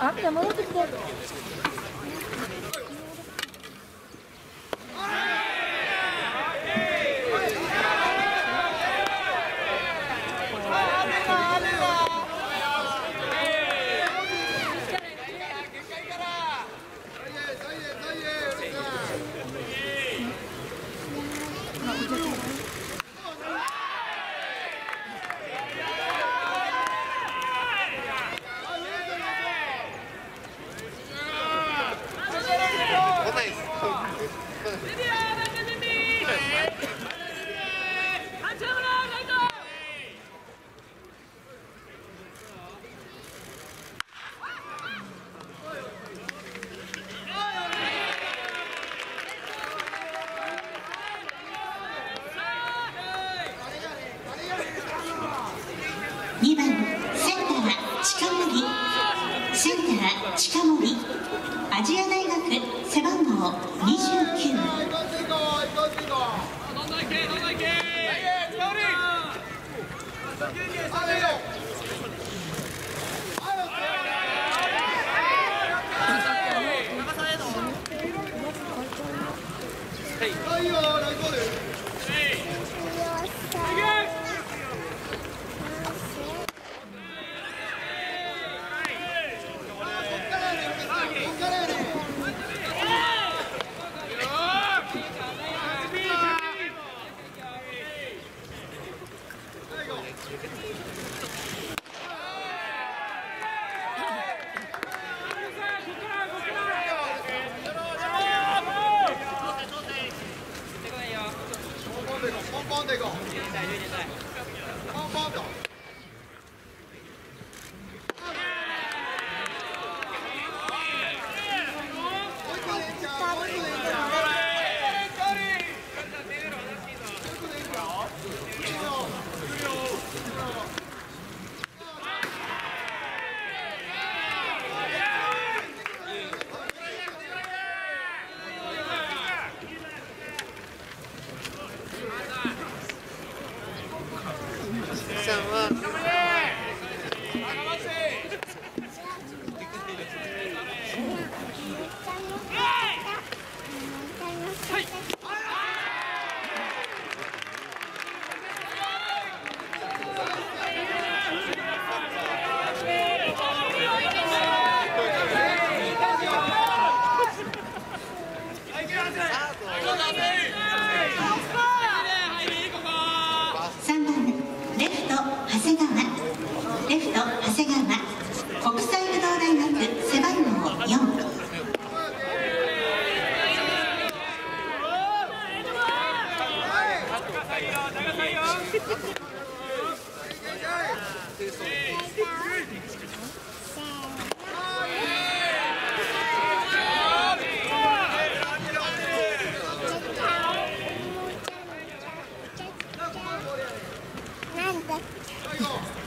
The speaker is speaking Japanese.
あんた戻ってきて。近森アジア大学背番号29ポンポンでいこう。ポンポンと。もう一個でいいんちゃうポンポンと awesome. 最高!